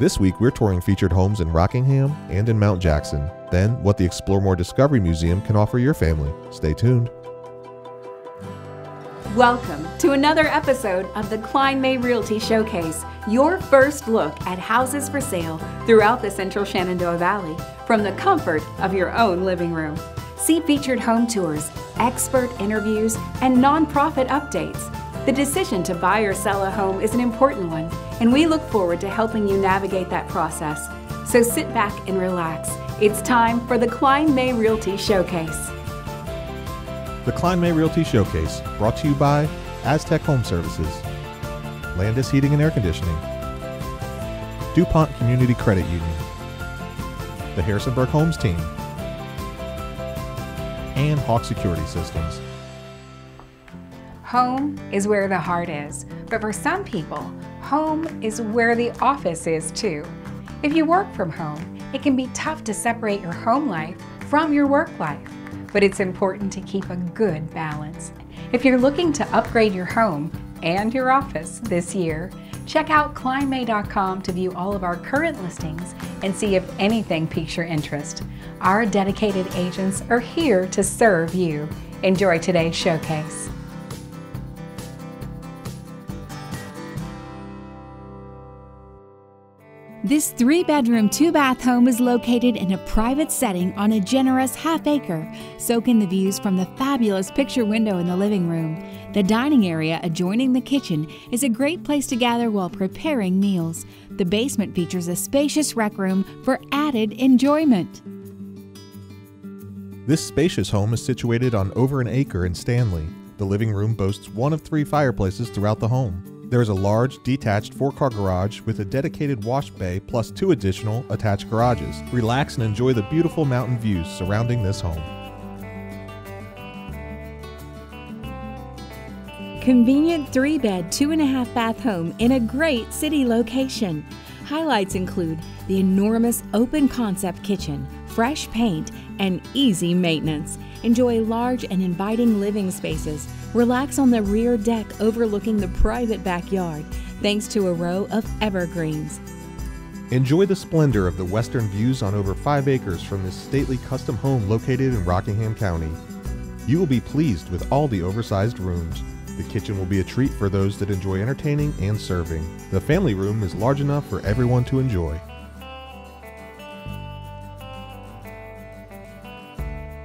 This week, we're touring featured homes in Rockingham and in Mount Jackson. Then, what the Explore More Discovery Museum can offer your family. Stay tuned. Welcome to another episode of the Kline May Realty Showcase, your first look at houses for sale throughout the central Shenandoah Valley from the comfort of your own living room. See featured home tours, expert interviews, and nonprofit updates. The decision to buy or sell a home is an important one, and we look forward to helping you navigate that process. So sit back and relax. It's time for the Kline May Realty Showcase. The Kline May Realty Showcase, brought to you by Aztec Home Services, Landis Heating and Air Conditioning, DuPont Community Credit Union, the Harrisonburg Homes Team, and Hawk Security Systems. Home is where the heart is, but for some people, home is where the office is too. If you work from home, it can be tough to separate your home life from your work life, but it's important to keep a good balance. If you're looking to upgrade your home and your office this year, check out klinemay.com to view all of our current listings and see if anything piques your interest. Our dedicated agents are here to serve you. Enjoy today's showcase. This three bedroom, two bath home is located in a private setting on a generous half acre. Soak in the views from the fabulous picture window in the living room. The dining area adjoining the kitchen is a great place to gather while preparing meals. The basement features a spacious rec room for added enjoyment. This spacious home is situated on over an acre in Stanley. The living room boasts one of three fireplaces throughout the home. There is a large, detached four car garage with a dedicated wash bay plus two additional attached garages. Relax and enjoy the beautiful mountain views surrounding this home. Convenient three bed, two and a half bath home in a great city location. Highlights include the enormous open concept kitchen, fresh paint, and easy maintenance. Enjoy large and inviting living spaces. Relax on the rear deck overlooking the private backyard thanks to a row of evergreens. Enjoy the splendor of the western views on over 5 acres from this stately custom home located in Rockingham County. You will be pleased with all the oversized rooms. The kitchen will be a treat for those that enjoy entertaining and serving. The family room is large enough for everyone to enjoy.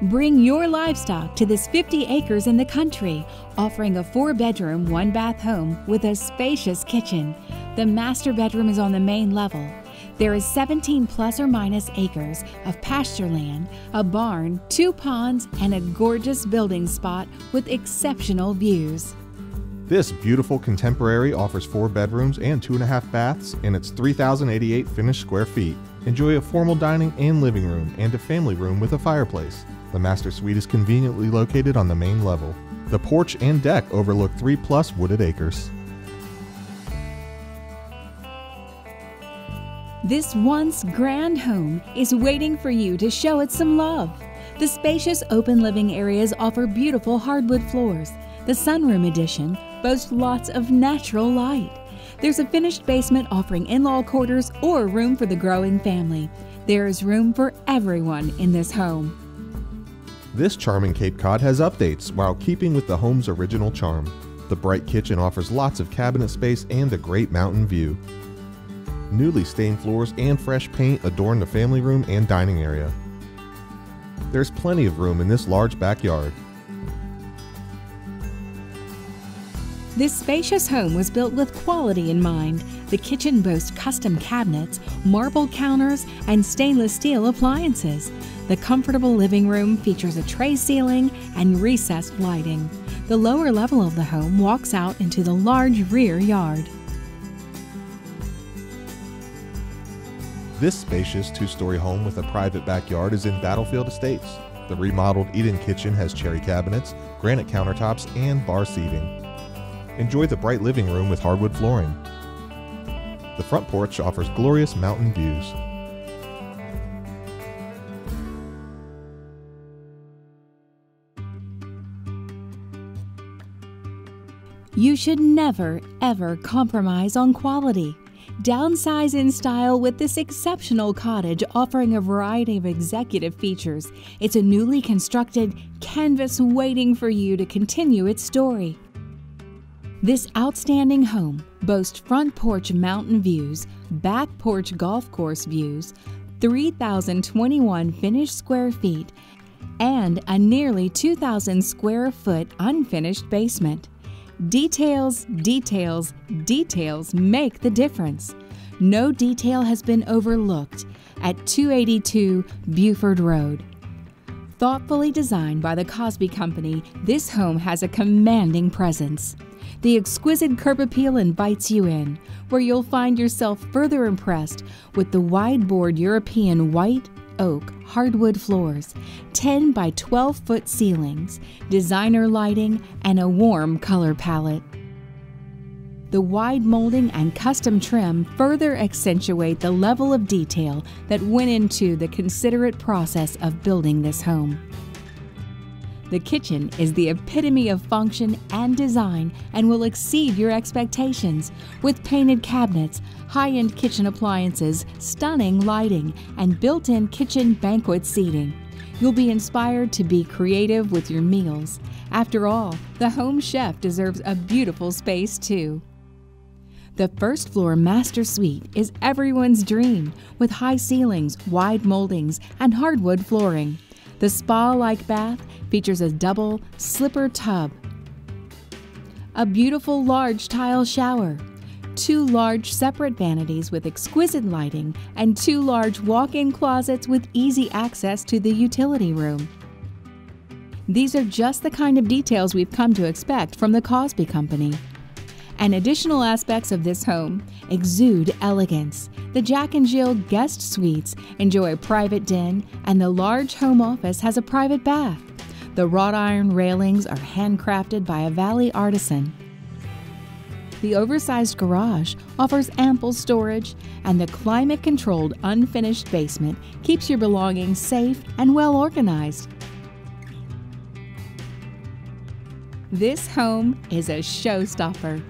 Bring your livestock to this 50 acres in the country, offering a four bedroom, one bath home with a spacious kitchen. The master bedroom is on the main level. There is 17 plus or minus acres of pasture land, a barn, two ponds, and a gorgeous building spot with exceptional views. This beautiful contemporary offers four bedrooms and two and a half baths, in it's 3,088 finished square feet. Enjoy a formal dining and living room and a family room with a fireplace. The master suite is conveniently located on the main level. The porch and deck overlook 3 plus wooded acres. This once grand home is waiting for you to show it some love. The spacious open living areas offer beautiful hardwood floors. The sunroom addition boasts lots of natural light. There's a finished basement offering in law quarters or room for the growing family. There is room for everyone in this home. This charming Cape Cod has updates while keeping with the home's original charm. The bright kitchen offers lots of cabinet space and a great mountain view. Newly stained floors and fresh paint adorn the family room and dining area. There's plenty of room in this large backyard. This spacious home was built with quality in mind. The kitchen boasts custom cabinets, marble counters, and stainless steel appliances. The comfortable living room features a tray ceiling and recessed lighting. The lower level of the home walks out into the large rear yard. This spacious two story home with a private backyard is in Battlefield Estates. The remodeled Eden kitchen has cherry cabinets, granite countertops, and bar seating. Enjoy the bright living room with hardwood flooring. The front porch offers glorious mountain views. You should never, ever compromise on quality. Downsize in style with this exceptional cottage offering a variety of executive features. It's a newly constructed canvas waiting for you to continue its story. This outstanding home boasts front porch mountain views, back porch golf course views, 3,021 finished square feet, and a nearly 2,000 square foot unfinished basement. Details, details, details make the difference. No detail has been overlooked at 282 Buford Road. Thoughtfully designed by the Cosby Company, this home has a commanding presence. The exquisite curb appeal invites you in, where you'll find yourself further impressed with the wide board European white, oak hardwood floors, 10 by 12 foot ceilings, designer lighting, and a warm color palette. The wide molding and custom trim further accentuate the level of detail that went into the considerate process of building this home. The kitchen is the epitome of function and design and will exceed your expectations with painted cabinets, high end kitchen appliances, stunning lighting, and built in kitchen banquet seating. You'll be inspired to be creative with your meals. After all, the home chef deserves a beautiful space too. The first floor master suite is everyone's dream with high ceilings, wide moldings, and hardwood flooring. The spa like bath features a double slipper tub, a beautiful large tile shower, two large separate vanities with exquisite lighting, and two large walk in closets with easy access to the utility room. These are just the kind of details we've come to expect from the Cosby Company. And additional aspects of this home exude elegance. The Jack and Jill guest suites enjoy a private den, and the large home office has a private bath. The wrought iron railings are handcrafted by a valley artisan. The oversized garage offers ample storage, and the climate controlled unfinished basement keeps your belongings safe and well organized. This home is a showstopper.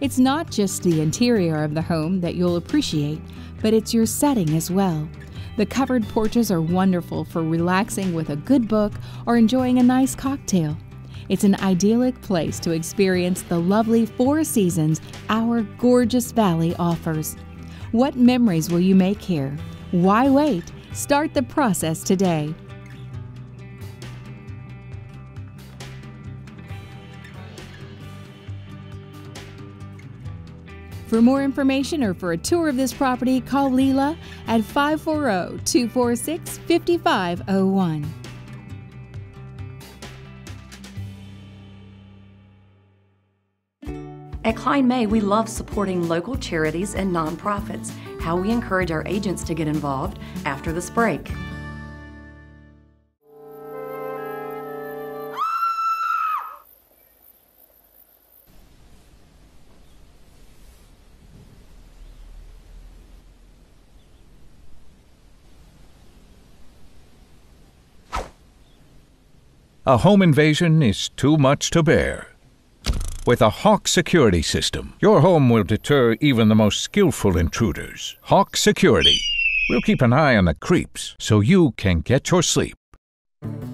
It's not just the interior of the home that you'll appreciate, but it's your setting as well. The covered porches are wonderful for relaxing with a good book or enjoying a nice cocktail. It's an idyllic place to experience the lovely four seasons our gorgeous valley offers. What memories will you make here? Why wait? Start the process today. For more information or for a tour of this property, call Leela at 540 246 5501. At Kline May, we love supporting local charities and nonprofits. How we encourage our agents to get involved after this break. A home invasion is too much to bear. With a Hawk security system, your home will deter even the most skillful intruders. Hawk Security We'll keep an eye on the creeps so you can get your sleep.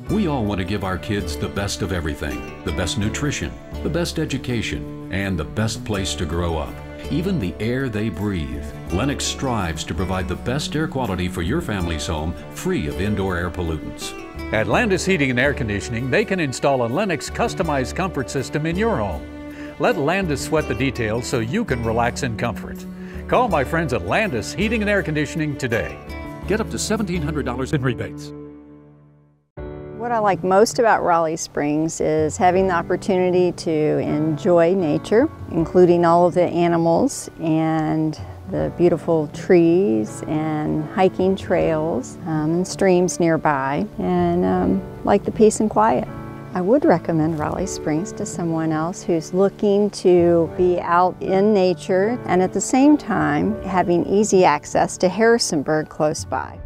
We all want to give our kids the best of everything the best nutrition, the best education, and the best place to grow up. Even the air they breathe. Lennox strives to provide the best air quality for your family's home free of indoor air pollutants. At Landis Heating and Air Conditioning, they can install a Lennox customized comfort system in your home. Let Landis sweat the details so you can relax in comfort. Call my friends at Landis Heating and Air Conditioning today. Get up to $1,700 in rebates. What I like most about Rawley Springs is having the opportunity to enjoy nature, including all of the animals and the beautiful trees and hiking trails um, and streams nearby, and um, like the peace and quiet. I would recommend Rawley Springs to someone else who's looking to be out in nature and at the same time having easy access to Harrisonburg close by.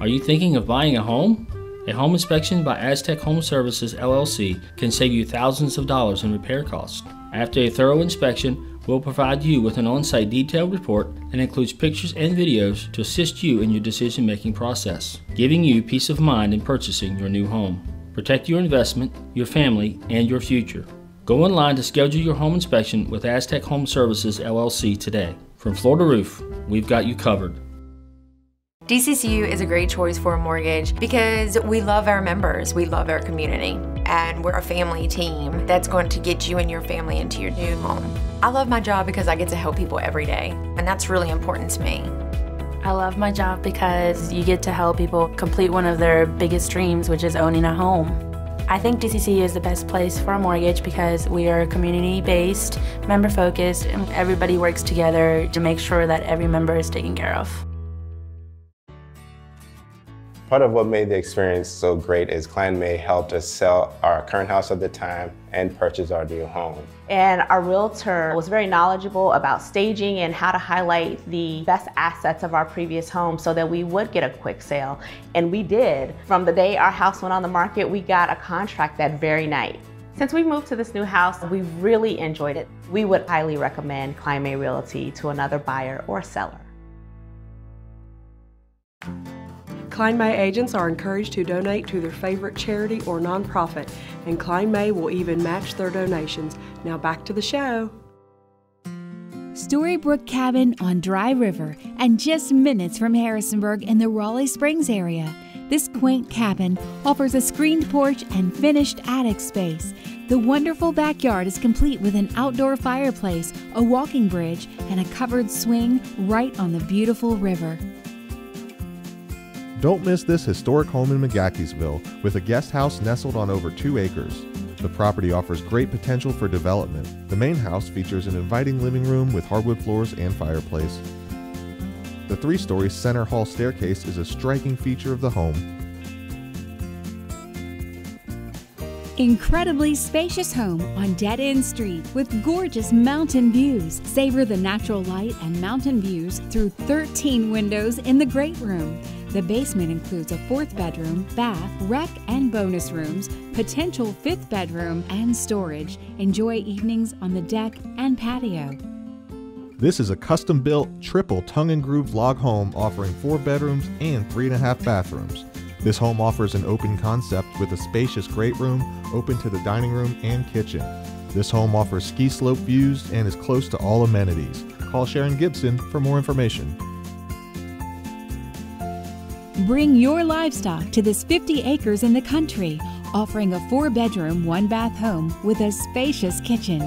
Are you thinking of buying a home? A home inspection by Aztec Home Services LLC can save you thousands of dollars in repair costs. After a thorough inspection, we'll provide you with an on site detailed report that includes pictures and videos to assist you in your decision making process, giving you peace of mind in purchasing your new home. Protect your investment, your family, and your future. Go online to schedule your home inspection with Aztec Home Services LLC today. From floor to roof, we've got you covered. DCCU is a great choice for a mortgage because we love our members, we love our community, and we're a family team that's going to get you and your family into your new home. I love my job because I get to help people every day, and that's really important to me. I love my job because you get to help people complete one of their biggest dreams, which is owning a home. I think DCCU is the best place for a mortgage because we are community based, member focused, and everybody works together to make sure that every member is taken care of. Part of what made the experience so great is Kline May helped us sell our current house at the time and purchase our new home. And our realtor was very knowledgeable about staging and how to highlight the best assets of our previous home so that we would get a quick sale. And we did. From the day our house went on the market, we got a contract that very night. Since we moved to this new house, we really enjoyed it. We would highly recommend May Realty to another buyer or seller. Kline May agents are encouraged to donate to their favorite charity or nonprofit, and Kline May will even match their donations. Now back to the show. Storybrook Cabin on Dry River and just minutes from Harrisonburg in the Rawley Springs area. This quaint cabin offers a screened porch and finished attic space. The wonderful backyard is complete with an outdoor fireplace, a walking bridge, and a covered swing right on the beautiful river. Don't miss this historic home in McGaheysville with a guest house nestled on over two acres. The property offers great potential for development. The main house features an inviting living room with hardwood floors and fireplace. The three story center hall staircase is a striking feature of the home. Incredibly spacious home on Dead End Street with gorgeous mountain views. Savor the natural light and mountain views through 13 windows in the great room. The basement includes a fourth bedroom, bath, rec, and bonus rooms, potential fifth bedroom, and storage. Enjoy evenings on the deck and patio. This is a custom built, triple tongue and groove log home offering four bedrooms and three and a half bathrooms. This home offers an open concept with a spacious great room open to the dining room and kitchen. This home offers ski slope views and is close to all amenities. Call Sharon Gibson for more information. Bring your livestock to this 50 acres in the country, offering a four bedroom, one bath home with a spacious kitchen.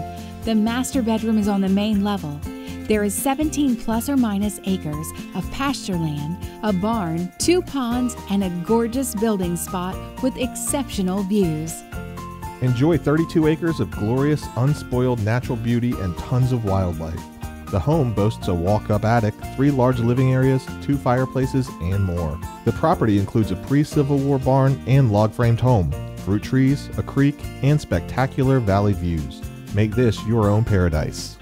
The master bedroom is on the main level. There is 17 plus or minus acres of pasture land, a barn, two ponds, and a gorgeous building spot with exceptional views. Enjoy 32 acres of glorious, unspoiled natural beauty and tons of wildlife. The home boasts a walk up attic, three large living areas, two fireplaces, and more. The property includes a pre Civil War barn and log framed home, fruit trees, a creek, and spectacular valley views. Make this your own paradise.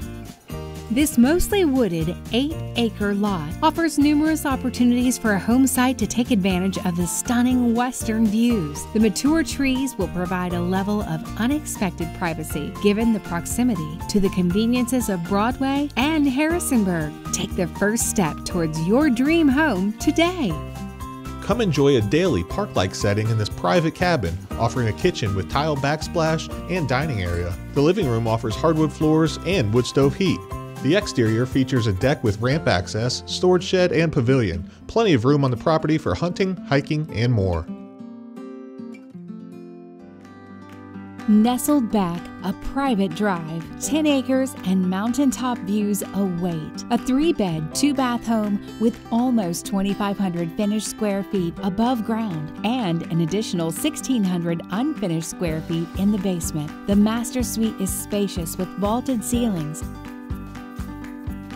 This mostly wooded 8 acre lot offers numerous opportunities for a home site to take advantage of the stunning western views. The mature trees will provide a level of unexpected privacy given the proximity to the conveniences of Broadway and Harrisonburg. Take the first step towards your dream home today. Come enjoy a daily park like setting in this private cabin, offering a kitchen with tile backsplash and dining area. The living room offers hardwood floors and wood stove heat. The exterior features a deck with ramp access, storage shed, and pavilion. Plenty of room on the property for hunting, hiking, and more. Nestled back, a private drive, 10 acres, and mountaintop views await. A three bed, two bath home with almost 2,500 finished square feet above ground and an additional 1,600 unfinished square feet in the basement. The master suite is spacious with vaulted ceilings,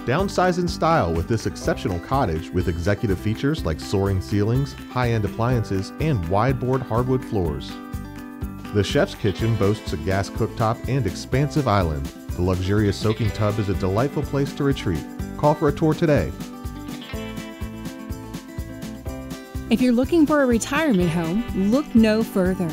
Downsize in style with this exceptional cottage with executive features like soaring ceilings, high end appliances, and wide board hardwood floors. The chef's kitchen boasts a gas cooktop and expansive island. The luxurious soaking tub is a delightful place to retreat. Call for a tour today If you're looking for a retirement home, look no further.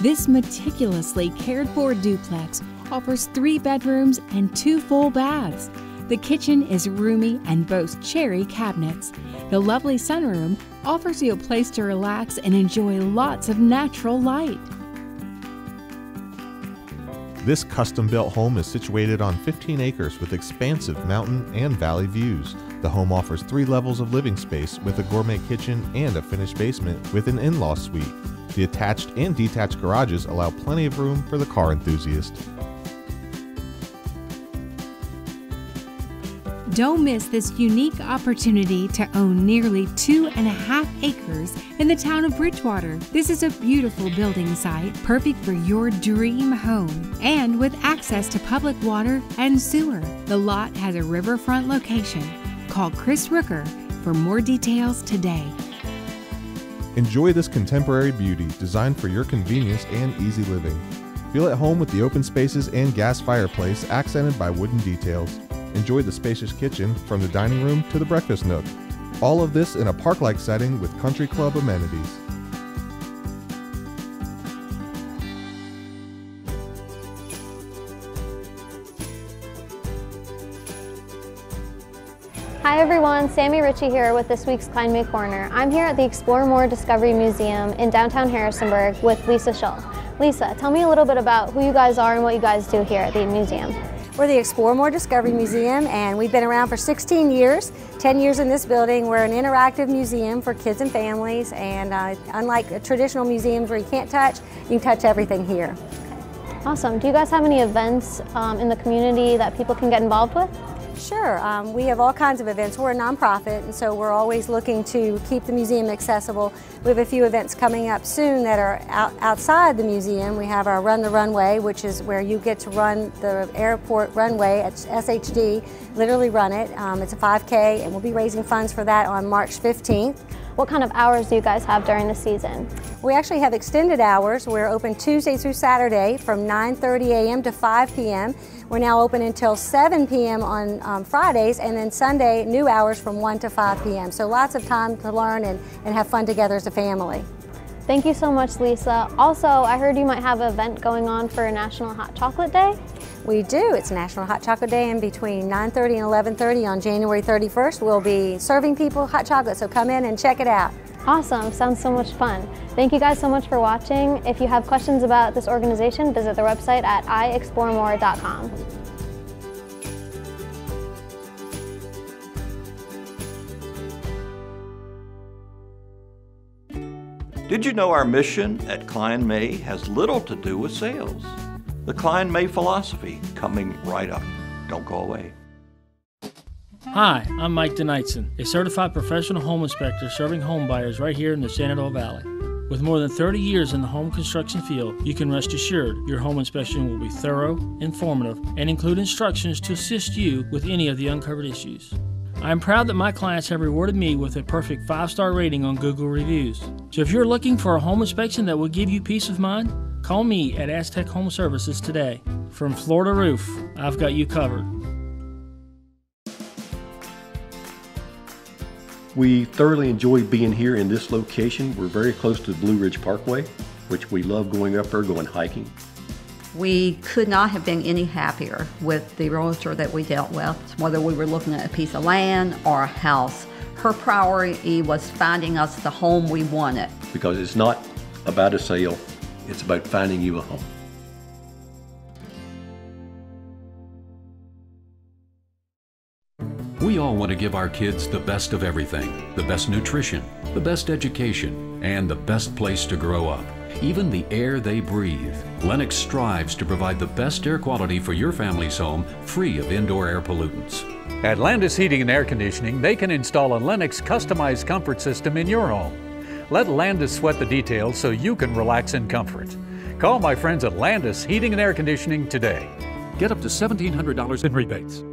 This meticulously cared for duplex offers three bedrooms and two full baths. The kitchen is roomy and boasts cherry cabinets. The lovely sunroom offers you a place to relax and enjoy lots of natural light. This custom built home is situated on 15 acres with expansive mountain and valley views. The home offers three levels of living space with a gourmet kitchen and a finished basement with an in law suite. The attached and detached garages allow plenty of room for the car enthusiast. Don't miss this unique opportunity to own nearly two and a half acres in the town of Bridgewater. This is a beautiful building site, perfect for your dream home, and with access to public water and sewer. The lot has a riverfront location. Call Chris Rooker for more details today. Enjoy this contemporary beauty designed for your convenience and easy living. Feel at home with the open spaces and gas fireplace accented by wooden details. Enjoy the spacious kitchen from the dining room to the breakfast nook. All of this in a park like setting with country club amenities. Hi everyone, Sammy Ritchie here with this week's Kline May Corner. I'm here at the Explore More Discovery Museum in downtown Harrisonburg with Lisa Shull. Lisa, tell me a little bit about who you guys are and what you guys do here at the museum. We're the Explore More Discovery Museum and we've been around for 16 years, 10 years in this building. We're an interactive museum for kids and families and uh, unlike traditional museums where you can't touch, you can touch everything here. Awesome. Do you guys have any events um, in the community that people can get involved with? Sure, um, we have all kinds of events. We're a nonprofit and so we're always looking to keep the museum accessible. We have a few events coming up soon that are out, outside the museum. We have our Run the Runway, which is where you get to run the airport runway at SHD, literally run it. Um, it's a 5K and we'll be raising funds for that on March 15th. What kind of hours do you guys have during the season? We actually have extended hours. We're open Tuesday through Saturday from 9.30 a.m. to 5 p.m. We're now open until 7 p.m. on um, Fridays and then Sunday new hours from 1 to 5 p.m. So lots of time to learn and, and have fun together as a family. Thank you so much, Lisa. Also, I heard you might have an event going on for National Hot Chocolate Day. We do. It's National Hot Chocolate Day and between 9.30 and 11.30 on January 31st, we'll be serving people hot chocolate, so come in and check it out. Awesome, sounds so much fun. Thank you guys so much for watching. If you have questions about this organization, visit their website at iexploremore.com. Did you know our mission at Kline May has little to do with sales? The Kline May philosophy coming right up. Don't go away. Hi, I'm Mike Denightson, a certified professional home inspector serving home buyers right here in the Shenandoah Valley. With more than 30 years in the home construction field, you can rest assured your home inspection will be thorough, informative, and include instructions to assist you with any of the uncovered issues. I am proud that my clients have rewarded me with a perfect 5 star rating on Google Reviews. So if you're looking for a home inspection that will give you peace of mind, call me at Aztec Home Services today. From floor to roof, I've got you covered. We thoroughly enjoy being here in this location. We're very close to the Blue Ridge Parkway, which we love going up there, going hiking. We could not have been any happier with the realtor that we dealt with, whether we were looking at a piece of land or a house. Her priority was finding us the home we wanted. Because it's not about a sale, it's about finding you a home. To give our kids the best of everything the best nutrition, the best education, and the best place to grow up. Even the air they breathe. Lennox strives to provide the best air quality for your family's home, free of indoor air pollutants. At Landis Heating and Air Conditioning, they can install a Lennox customized comfort system in your home. Let Landis sweat the details so you can relax in comfort. Call my friends at Landis Heating and Air Conditioning today. Get up to $1,700 in rebates.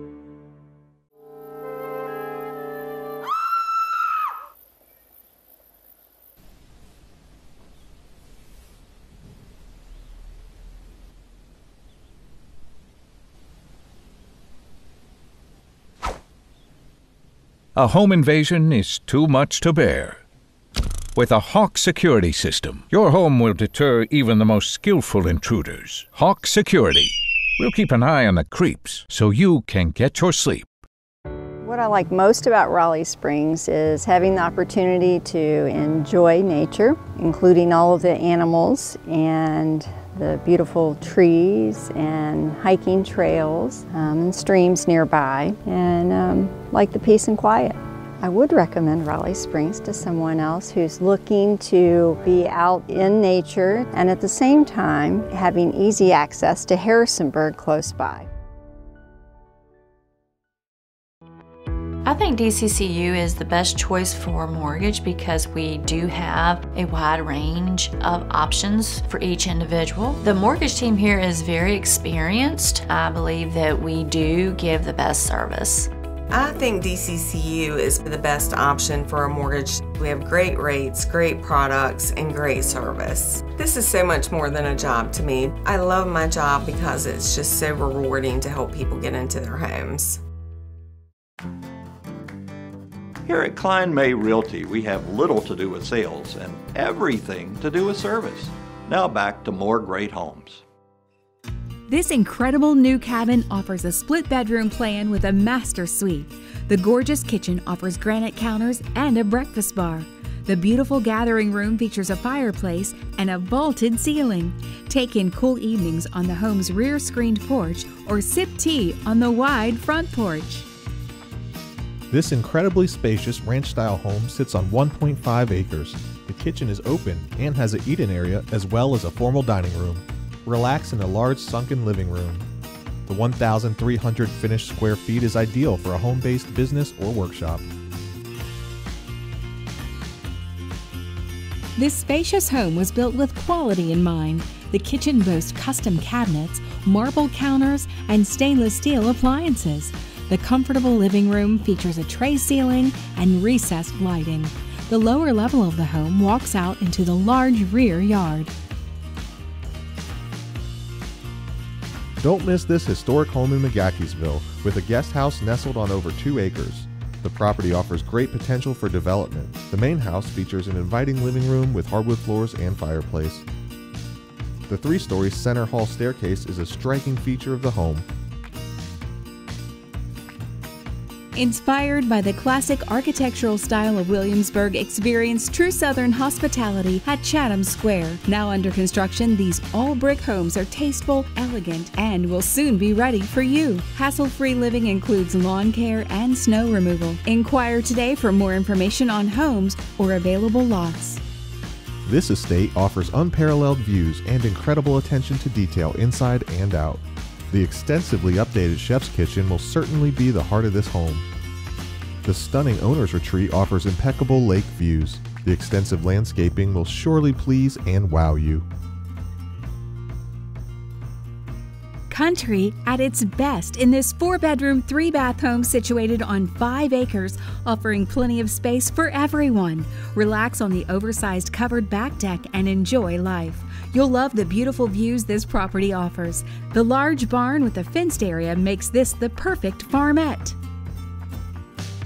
A home invasion is too much to bear. With a Hawk security system, your home will deter even the most skillful intruders. Hawk Security. We'll keep an eye on the creeps so you can get your sleep. What I like most about Rawley Springs is having the opportunity to enjoy nature, including all of the animals and the beautiful trees and hiking trails um, and streams nearby, and um, like the peace and quiet. I would recommend Rawley Springs to someone else who's looking to be out in nature and at the same time having easy access to Harrisonburg close by. Think DCCU is the best choice for mortgage because we do have a wide range of options for each individual. The mortgage team here is very experienced. I believe that we do give the best service. I think DCCU is the best option for a mortgage. We have great rates, great products, and great service. This is so much more than a job to me. I love my job because it's just so rewarding to help people get into their homes. Here at Kline May Realty, we have little to do with sales and everything to do with service. Now back to more great homes. This incredible new cabin offers a split bedroom plan with a master suite. The gorgeous kitchen offers granite counters and a breakfast bar. The beautiful gathering room features a fireplace and a vaulted ceiling. Take in cool evenings on the home's rear screened porch or sip tea on the wide front porch. This incredibly spacious ranch style home sits on 1.5 acres. The kitchen is open and has a eat in area as well as a formal dining room relax in a large sunken living room. The 1,300 finished square feet is ideal for a home based business or workshop. This spacious home was built with quality in mind. The kitchen boasts custom cabinets, marble counters, and stainless steel appliances. The comfortable living room features a tray ceiling and recessed lighting. The lower level of the home walks out into the large rear yard. Don't miss this historic home in McGaheysville with a guest house nestled on over two acres. The property offers great potential for development. The main house features an inviting living room with hardwood floors and fireplace. The three story center hall staircase is a striking feature of the home Inspired by the classic architectural style of Williamsburg, experience true Southern hospitality at Chatham Square. Now under construction, these all brick homes are tasteful, elegant, and will soon be ready for you. Hassle free living includes lawn care and snow removal. Inquire today for more information on homes or available lots. This estate offers unparalleled views and incredible attention to detail inside and out. The extensively updated chef's kitchen will certainly be the heart of this home. The stunning owner's retreat offers impeccable lake views. The extensive landscaping will surely please and wow you. Country at its best in this four bedroom, three bath home situated on five acres, offering plenty of space for everyone. Relax on the oversized covered back deck and enjoy life. You'll love the beautiful views this property offers. The large barn with a fenced area makes this the perfect farmette.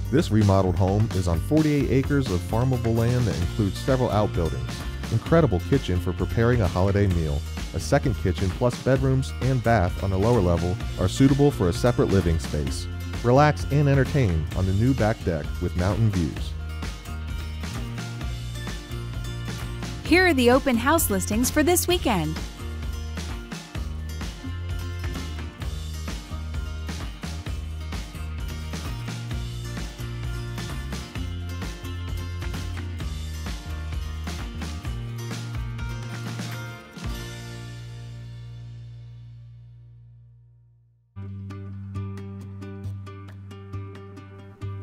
This remodeled home is on 48 acres of farmable land that includes several outbuildings, incredible kitchen for preparing a holiday meal, a second kitchen plus bedrooms and bath on the lower level are suitable for a separate living space. Relax and entertain on the new back deck with mountain views. Here are the open house listings for this weekend.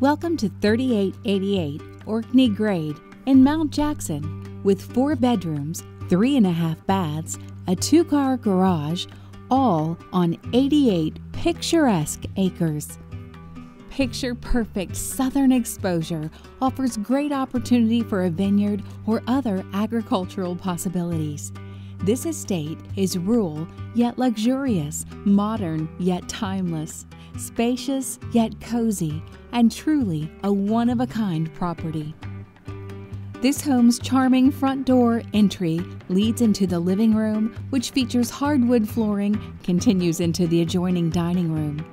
Welcome to 3888 Orkney Grade in Mount Jackson with four bedrooms, three and a half baths, a two car garage, all on 88 picturesque acres. Picture perfect southern exposure offers great opportunity for a vineyard or other agricultural possibilities. This estate is rural yet luxurious, modern yet timeless, spacious yet cozy, and truly a one of a kind property. This home's charming front door entry leads into the living room, which features hardwood flooring, continues into the adjoining dining room.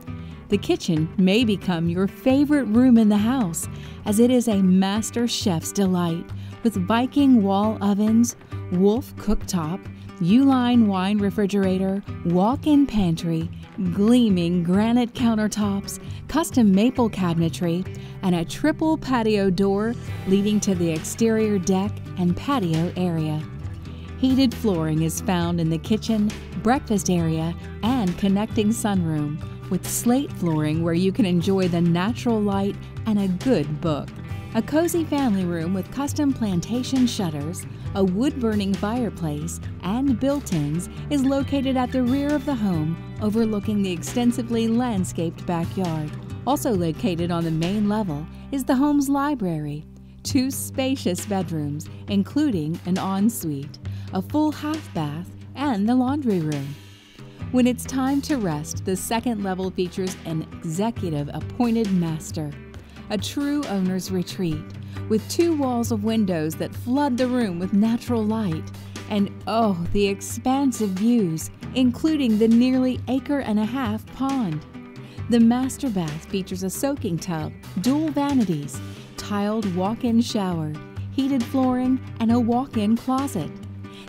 The kitchen may become your favorite room in the house, as it is a master chef's delight with Viking wall ovens, Wolf cooktop, U-Line wine refrigerator, walk in pantry, gleaming granite countertops, custom maple cabinetry, and a triple patio door leading to the exterior deck and patio area. Heated flooring is found in the kitchen, breakfast area, and connecting sunroom, with slate flooring where you can enjoy the natural light and a good book. A cozy family room with custom plantation shutters, a wood burning fireplace, and built ins is located at the rear of the home, overlooking the extensively landscaped backyard. Also located on the main level is the home's library, two spacious bedrooms, including an ensuite, a full half bath, and the laundry room. When it's time to rest, the second level features an executive appointed master a true owner's retreat, with two walls of windows that flood the room with natural light. And oh, the expansive views, including the nearly acre and a half pond. The master bath features a soaking tub, dual vanities, tiled walk in shower, heated flooring, and a walk in closet.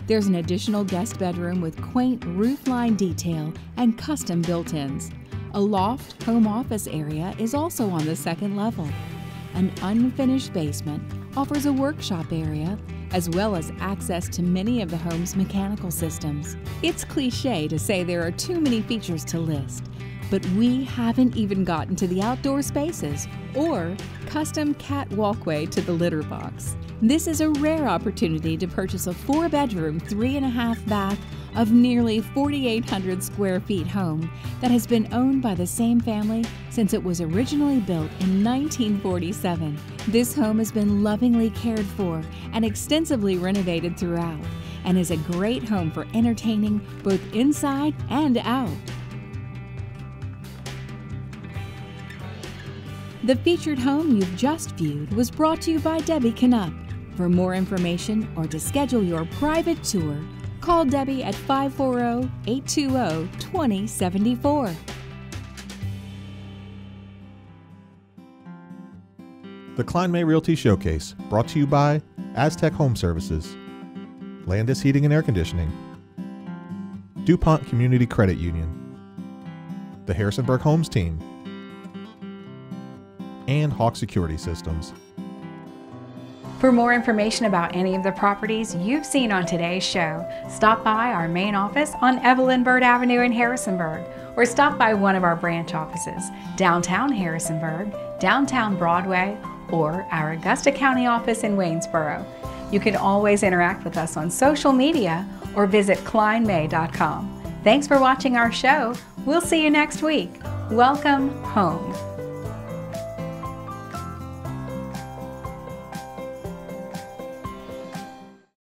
There's an additional guest bedroom with quaint roofline detail and custom built ins. A loft home office area is also on the second level. An unfinished basement offers a workshop area as well as access to many of the home's mechanical systems. It's cliche to say there are too many features to list, but we haven't even gotten to the outdoor spaces or custom cat walkway to the litter box. This is a rare opportunity to purchase a four bedroom, three and a half bath of nearly 4,800 square feet home that has been owned by the same family since it was originally built in 1947. This home has been lovingly cared for and extensively renovated throughout and is a great home for entertaining both inside and out. The featured home you've just viewed was brought to you by Debbie Canup. For more information or to schedule your private tour, Call Debbie at 540 820 2074. The Kline May Realty Showcase, brought to you by Aztec Home Services, Landis Heating and Air Conditioning, DuPont Community Credit Union, the Harrisonburg Homes Team, and Hawk Security Systems. For more information about any of the properties you've seen on today's show, stop by our main office on Evelyn Byrd Avenue in Harrisonburg, or stop by one of our branch offices, downtown Harrisonburg, downtown Broadway, or our Augusta County office in Waynesboro. You can always interact with us on social media or visit klinemay.com. Thanks for watching our show. We'll see you next week. Welcome home.